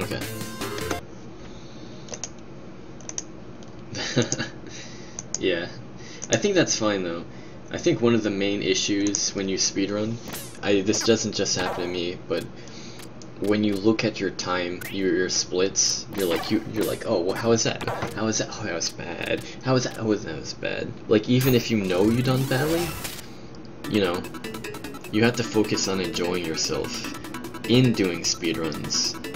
Okay. yeah. I think that's fine though. I think one of the main issues when you speedrun, I this doesn't just happen to me, but when you look at your time, your, your splits, you're like you you're like, oh, well, how is that? How is that? Oh, that was bad. How is that? Oh, that was bad. Like even if you know you done badly, you know, you have to focus on enjoying yourself in doing speedruns.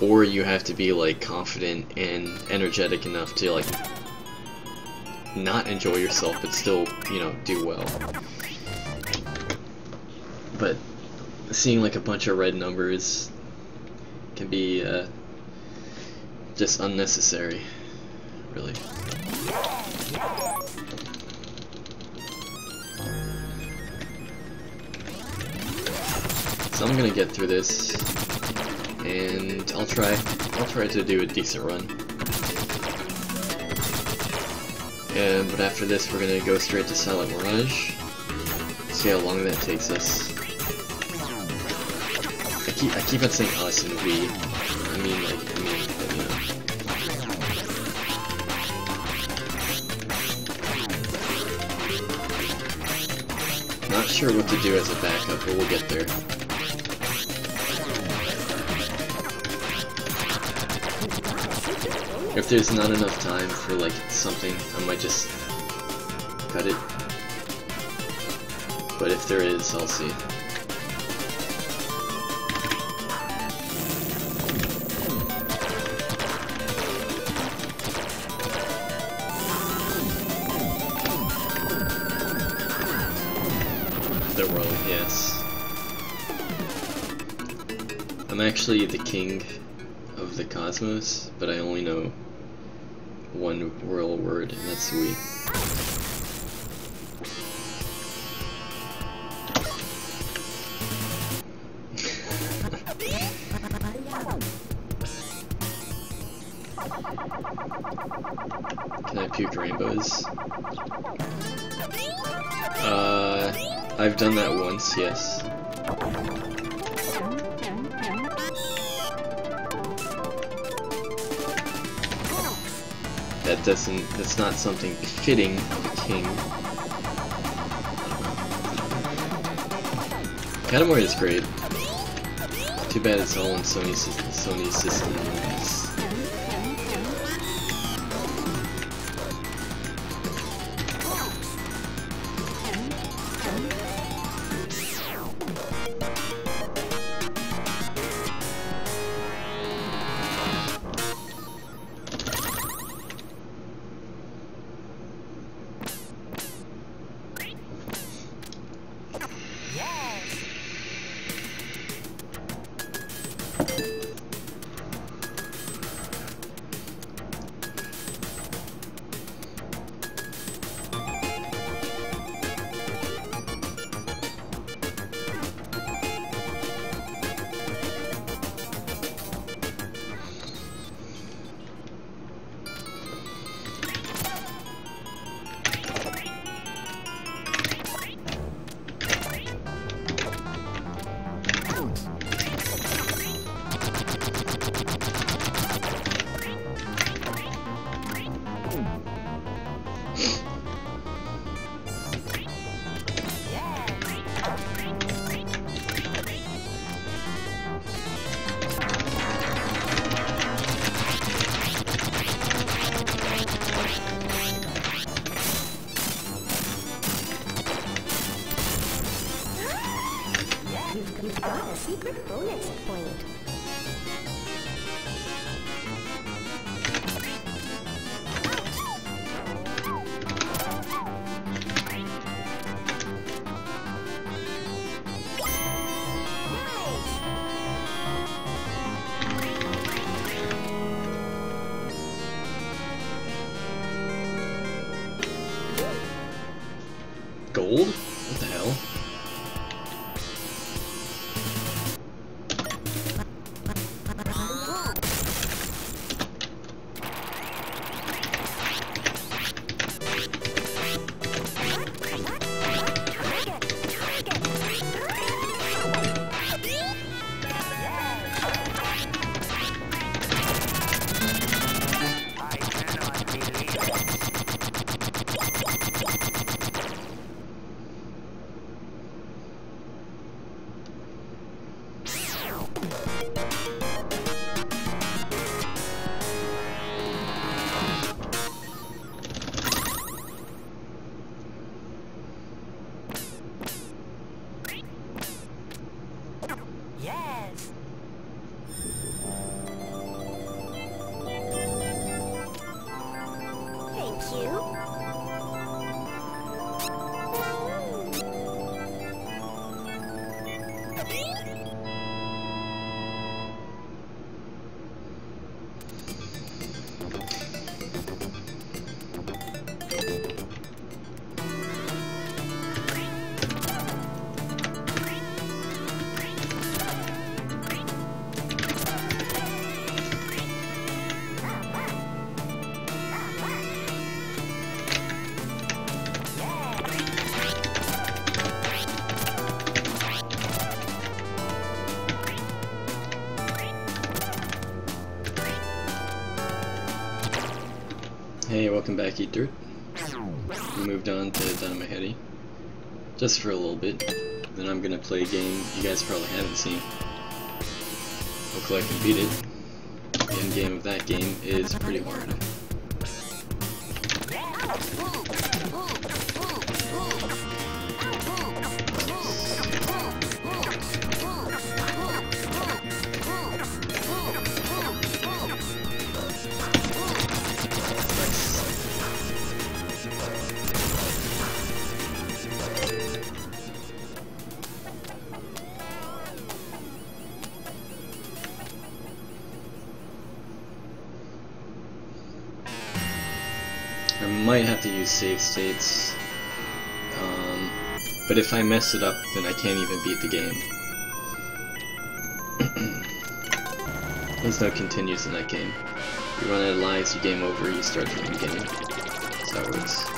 Or you have to be like confident and energetic enough to like not enjoy yourself but still, you know, do well. But seeing like a bunch of red numbers can be uh, just unnecessary, really. So I'm gonna get through this, and I'll try, I'll try to do a decent run. And, but after this we're gonna go straight to Silent Mirage, see how long that takes us keep I keep on saying us and we. I mean like I mean but, you know. Not sure what to do as a backup, but we'll get there. If there's not enough time for like something, I might just cut it. But if there is, I'll see. The rogue, yes. I'm actually the king of the cosmos, but I only know one royal word, and that's we. Can I puke rainbows? Uh, I've done that once, yes. Doesn't, that's not something fitting of a king. Katamari is great. Too bad it's all on Sony, Sony systems. Dirt. We moved on to Dynamite Headdy. Just for a little bit. Then I'm gonna play a game you guys probably haven't seen. Hopefully I can beat it. The end game of that game is pretty hard. States. Um, but if I mess it up, then I can't even beat the game. There's no continues in that game. You run out of lives, you game over, you start from the beginning. That's how it works.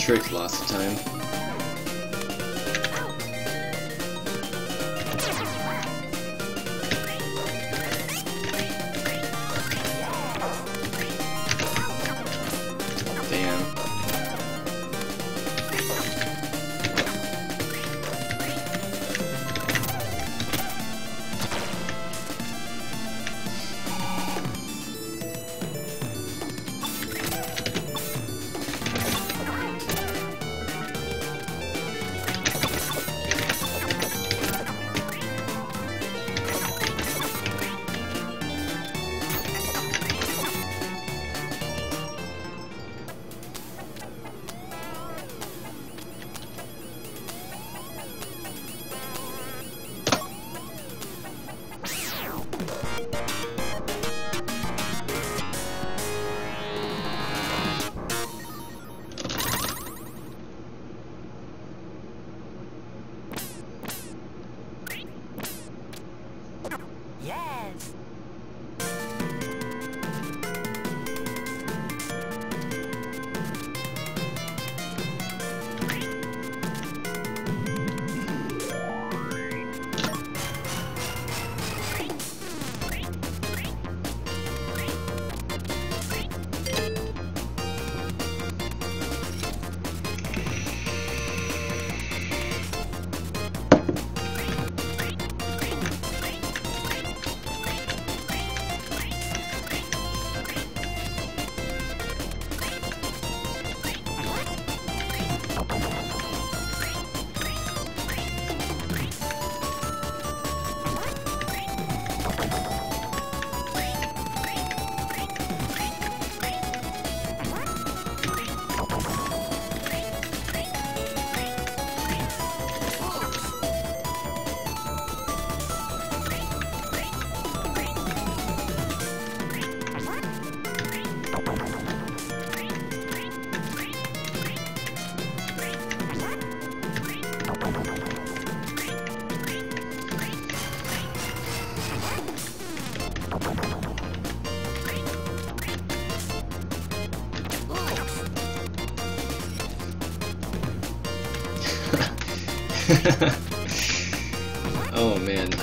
Trick last time.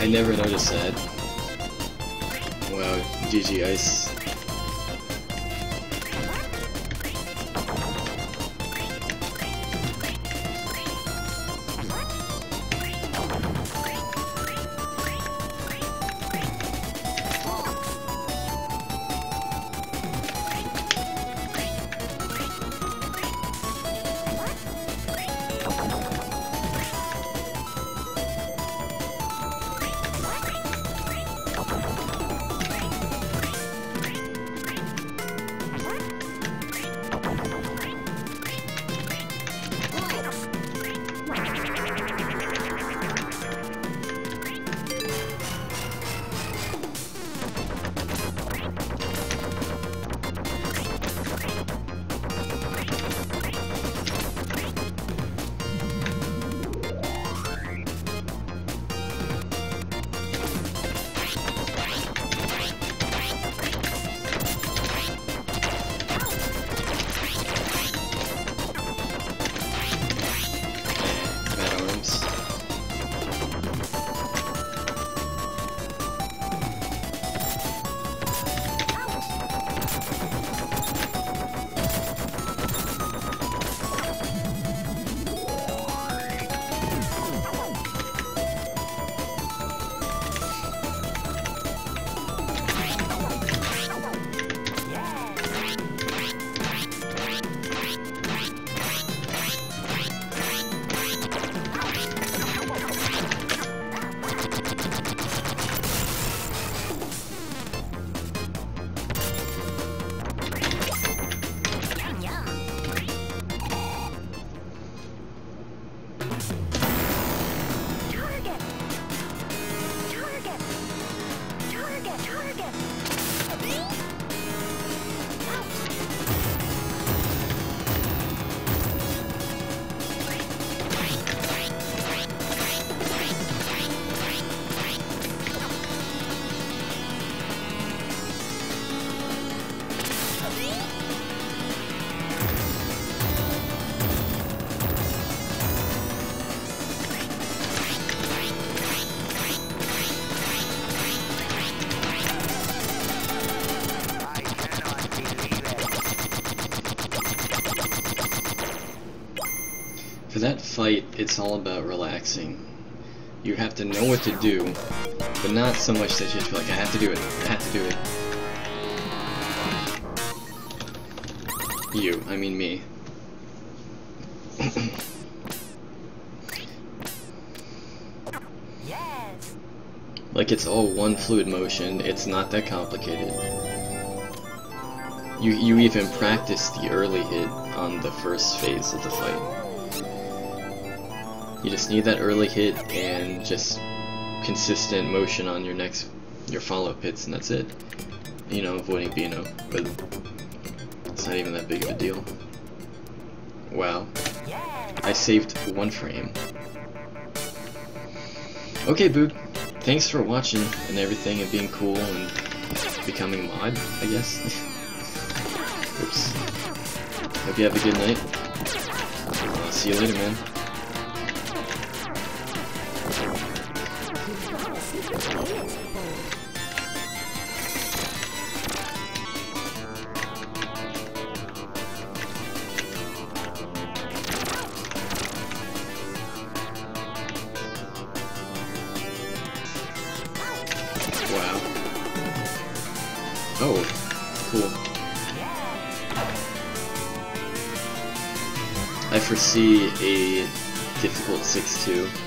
I never noticed that. Wow, GG Ice. Fight, it's all about relaxing. You have to know what to do, but not so much that you feel like, I have to do it, I have to do it. You, I mean me. Yes. like it's all one fluid motion, it's not that complicated. You, you even practice the early hit on the first phase of the fight. You just need that early hit and just consistent motion on your next, your follow-up hits, and that's it. You know, avoiding Bino, but it's not even that big of a deal. Wow, I saved one frame. Okay, Boog, thanks for watching and everything and being cool and becoming mod, I guess. Oops. Hope you have a good night. I'll see you later, man. Foresee a difficult 6-2.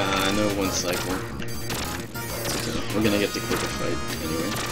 Uh, I know one cycle. We're gonna get the quicker fight anyway.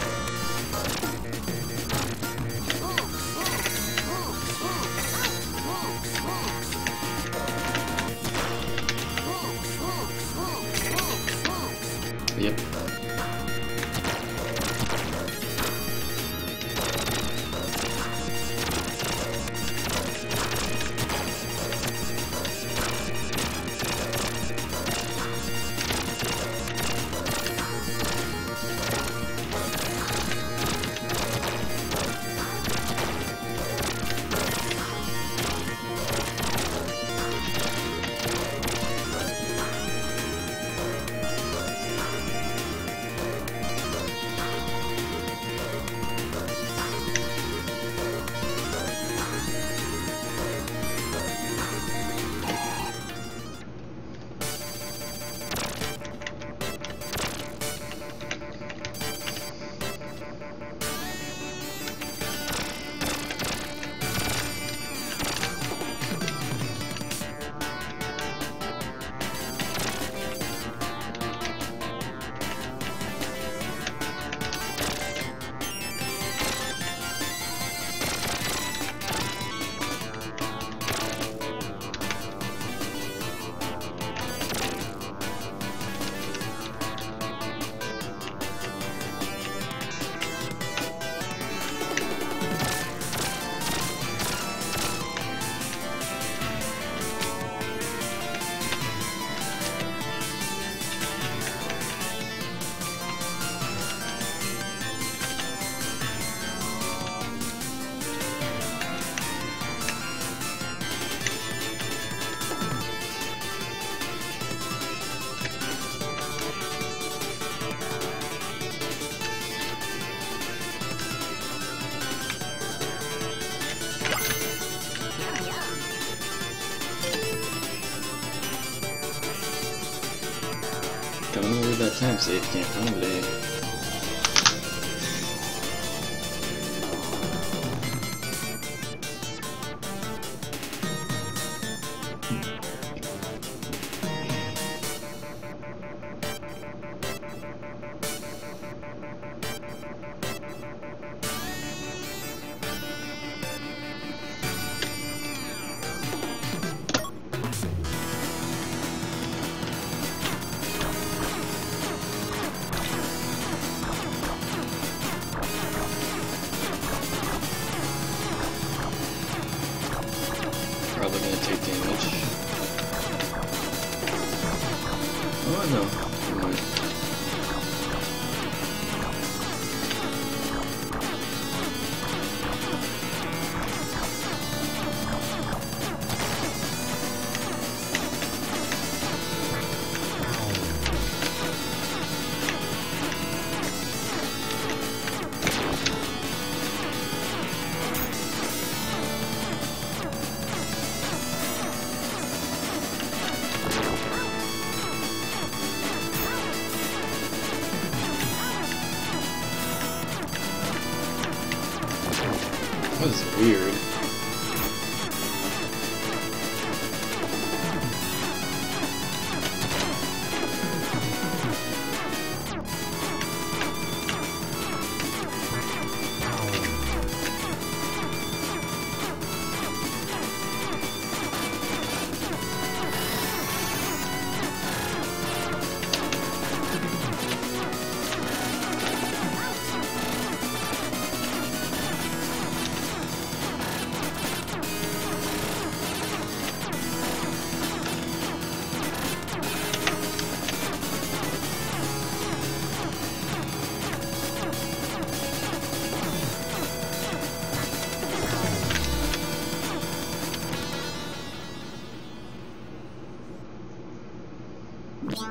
With that time Probably gonna take damage. Oh no,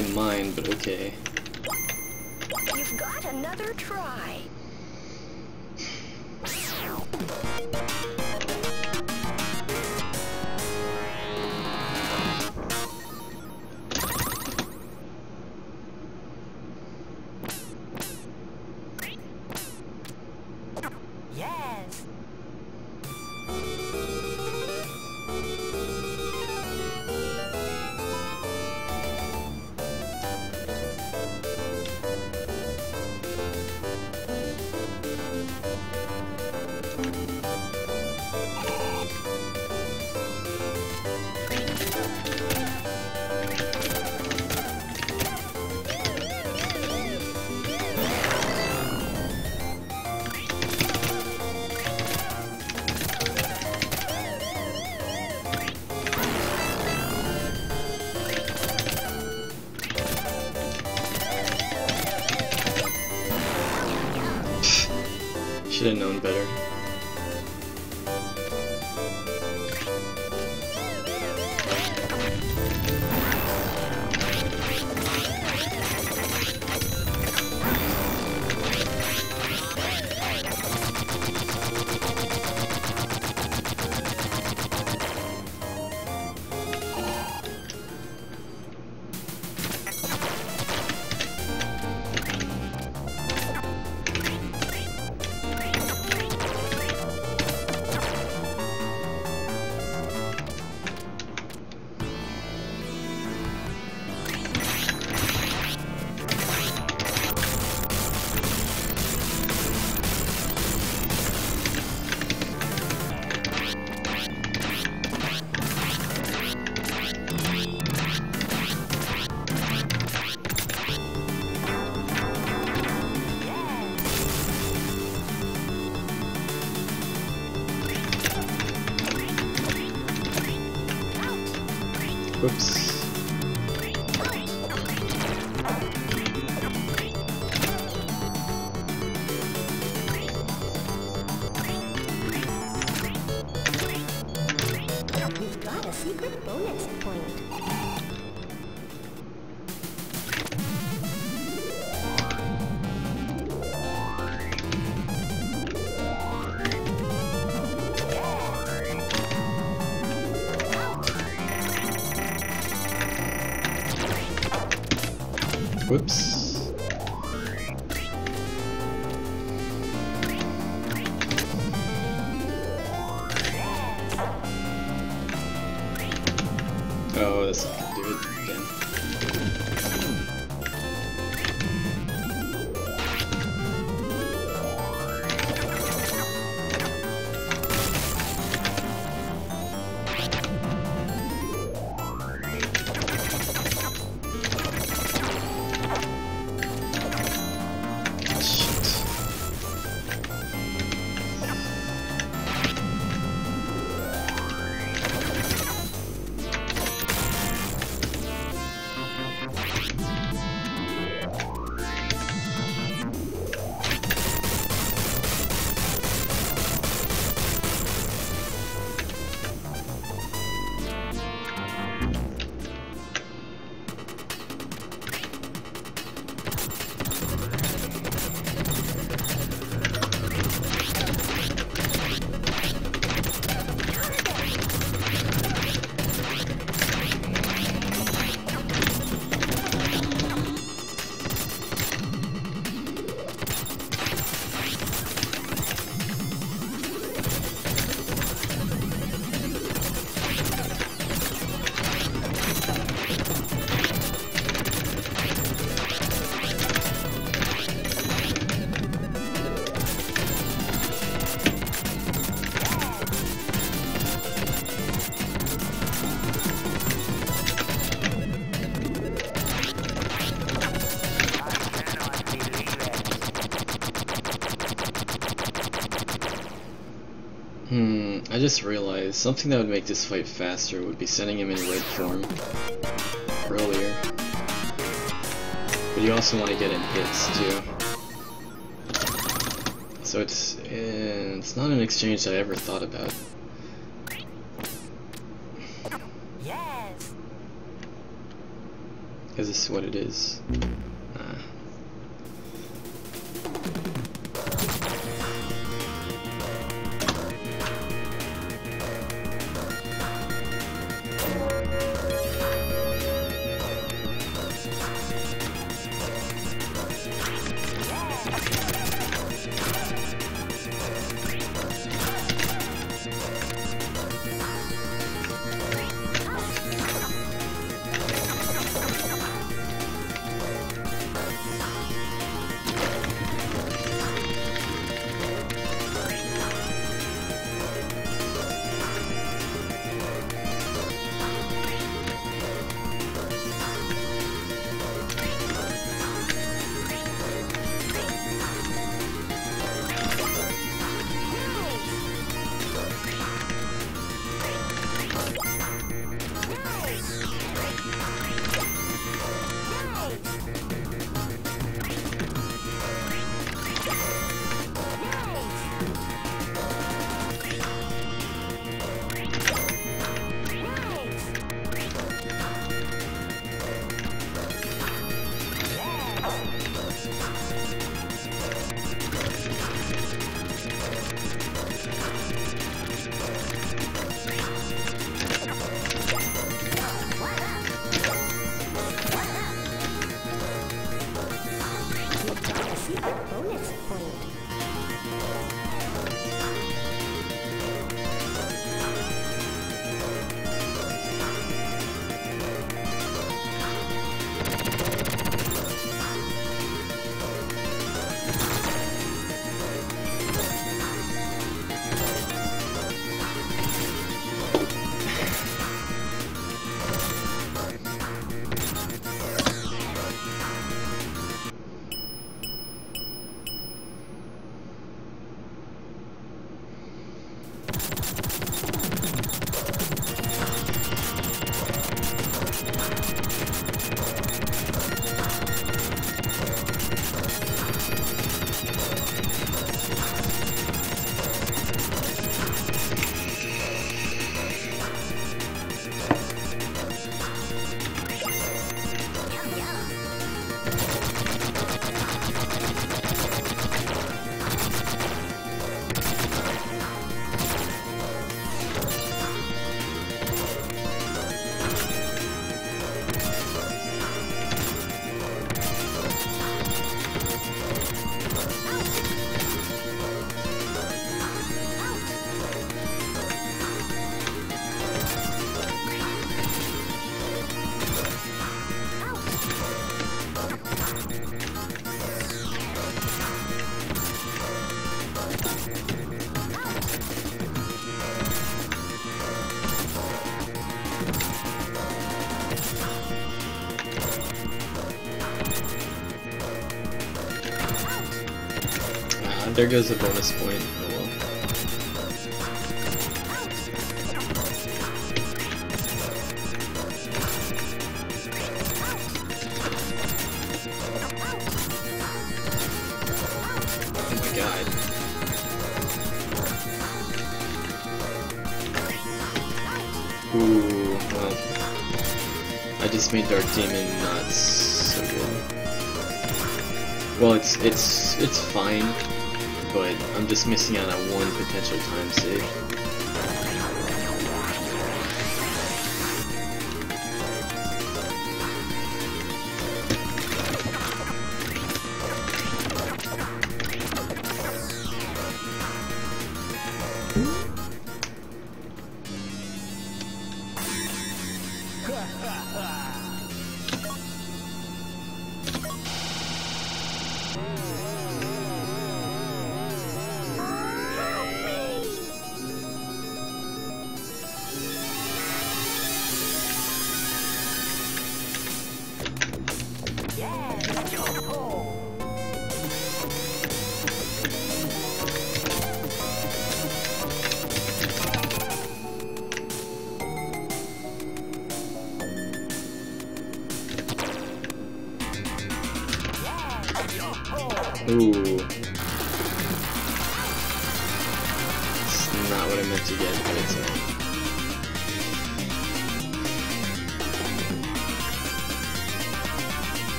in mind, but okay. You've got another try. I just realized something that would make this fight faster would be sending him in red form earlier. But you also want to get in hits too. So it's it's not an exchange I ever thought about. Yes, Because this is what it is. there goes a bonus point. just missing out on one potential time save.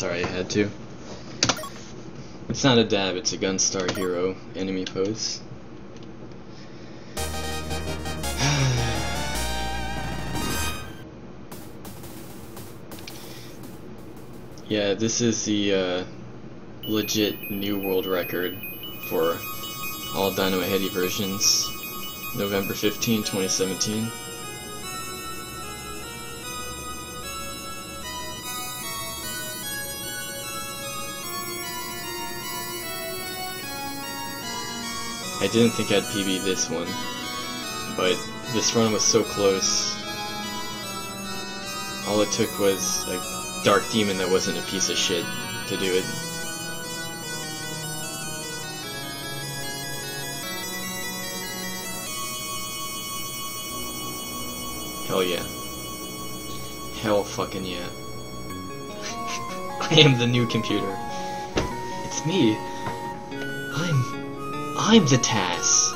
Sorry, I had to. It's not a dab, it's a Gunstar Hero enemy pose. yeah, this is the uh, legit new world record for all Dynamite Headdy versions. November 15, 2017. I didn't think I'd PB this one, but this run was so close. All it took was a Dark Demon that wasn't a piece of shit to do it. Hell yeah. Hell fucking yeah. I am the new computer. It's me. I'm... The TAS.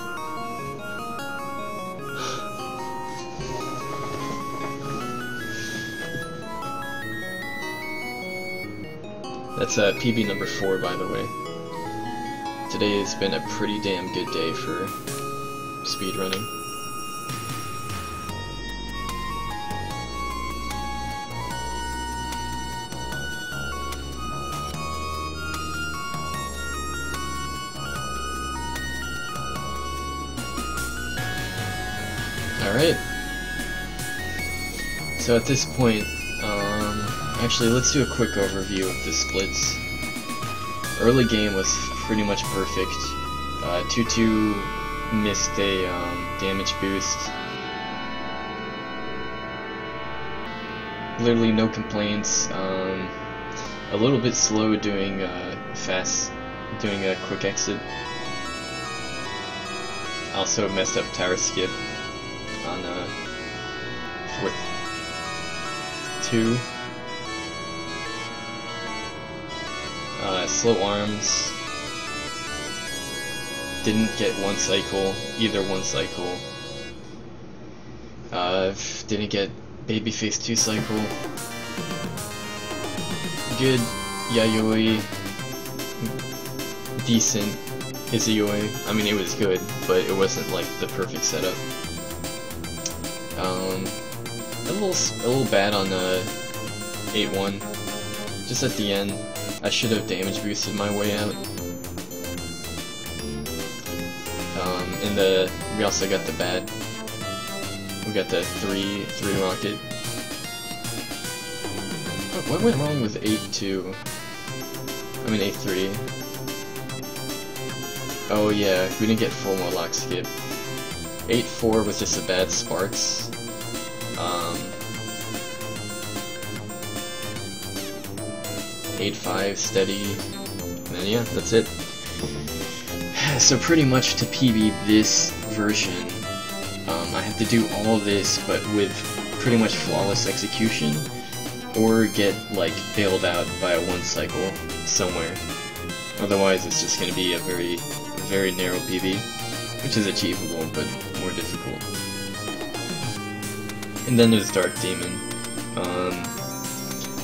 That's uh, PB number 4, by the way. Today has been a pretty damn good day for speedrunning. So at this point, um, actually let's do a quick overview of the splits. Early game was pretty much perfect. 2-2 uh, missed a um, damage boost. Literally no complaints. Um, a little bit slow doing uh, fast, doing a quick exit. Also messed up tower skip on uh, fourth two. Uh, slow arms. Didn't get one cycle, either one cycle. Uh, didn't get babyface two cycle. Good Yayoi. Decent Izuyoi. I mean, it was good, but it wasn't like the perfect setup. Um, a little, a little bad on uh, 8-1. Just at the end, I should have damage boosted my way out. Um, in the, we also got the bad. We got the 3, 3 rocket. What, what went wrong with 8-2? I mean 8-3. Oh yeah, we didn't get full more lock skip. 8-4 was just a bad Sparks. 8-5 steady. And yeah, that's it. So pretty much to PB this version, um, I have to do all this but with pretty much flawless execution or get like bailed out by a one cycle somewhere. Otherwise it's just going to be a very, very narrow PB, which is achievable but more difficult. And then there's Dark Demon. Um,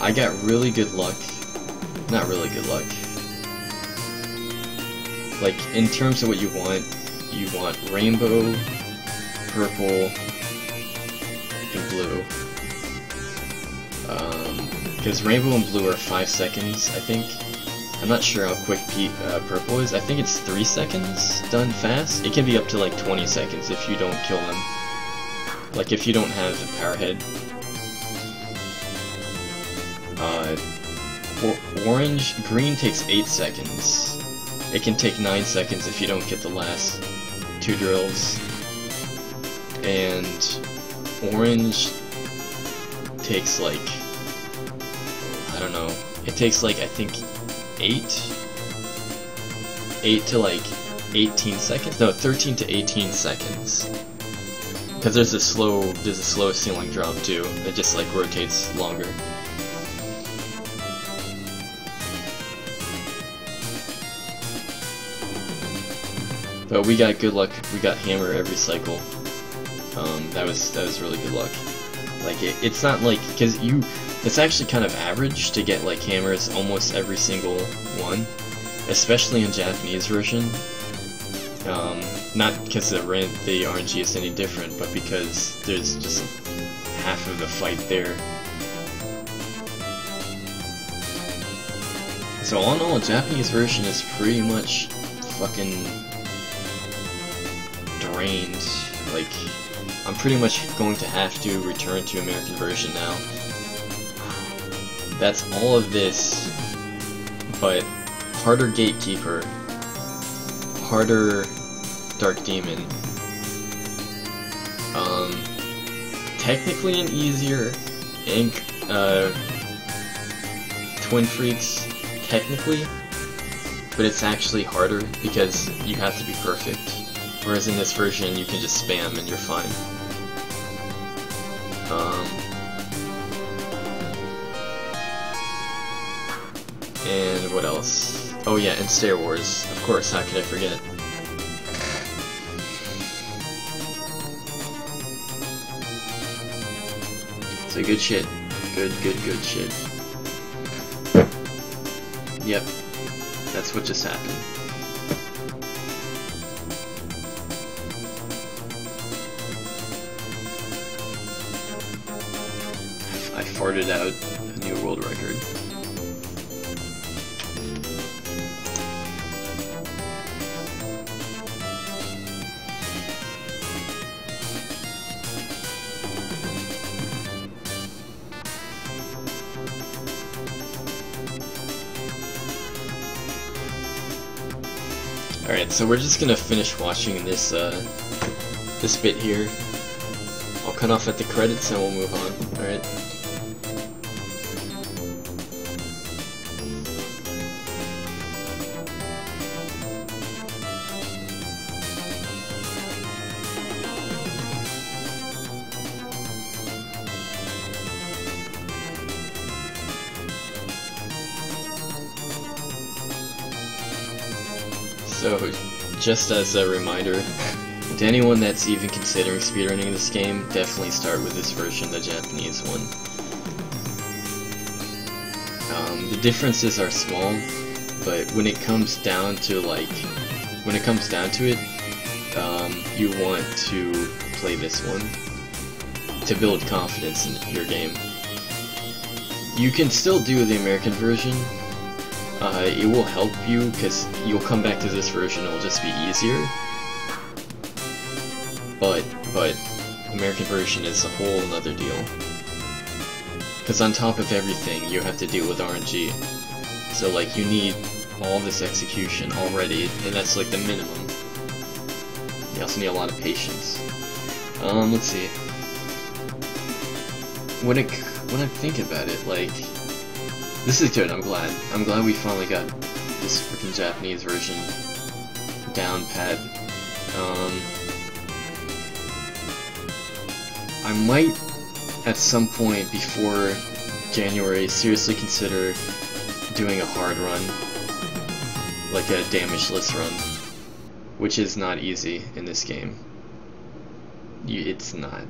I got really good luck. Not really good luck. Like, in terms of what you want, you want rainbow, purple, and blue. Um, because um, rainbow and blue are 5 seconds, I think. I'm not sure how quick uh, purple is. I think it's 3 seconds done fast. It can be up to like 20 seconds if you don't kill them. Like if you don't have the power head. Uh, or orange, green takes 8 seconds. It can take 9 seconds if you don't get the last two drills. And orange takes like, I don't know, it takes like, I think, 8? 8 to like 18 seconds? No, 13 to 18 seconds. Because there's a slow, there's a slow ceiling drop too, that just like rotates longer. But we got good luck. We got hammer every cycle. Um, that was that was really good luck. Like it, it's not like because you, it's actually kind of average to get like hammers almost every single one, especially in Japanese version. Um, not because the rent the RNG is any different, but because there's just half of the fight there. So all in all, Japanese version is pretty much fucking drained. Like, I'm pretty much going to have to return to American version now. That's all of this, but harder Gatekeeper, harder Dark Demon, um, technically an easier Ink, uh, Twin Freaks, technically, but it's actually harder because you have to be perfect. Whereas in this version, you can just spam and you're fine. Um, and what else? Oh yeah, and Star Wars. Of course, how could I forget? So good shit. Good, good, good shit. Yep. That's what just happened. I farted out a new world record. Alright, so we're just gonna finish watching this, uh, this bit here. I'll cut off at the credits and we'll move on, So, just as a reminder, to anyone that's even considering speedrunning this game, definitely start with this version, the Japanese one. Um, the differences are small, but when it comes down to like, when it comes down to it, um, you want to play this one to build confidence in your game. You can still do the American version, uh, it will help you because you'll come back to this version, it'll just be easier. But, but, American version is a whole another deal. Because on top of everything, you have to deal with RNG. So like, you need all this execution already, and that's like the minimum. You also need a lot of patience. Um, let's see. When it, when I think about it, like, this is good, I'm glad. I'm glad we finally got this freaking Japanese version down pat. Um, I might, at some point before January, seriously consider doing a hard run. Like a damageless run. Which is not easy in this game. It's not.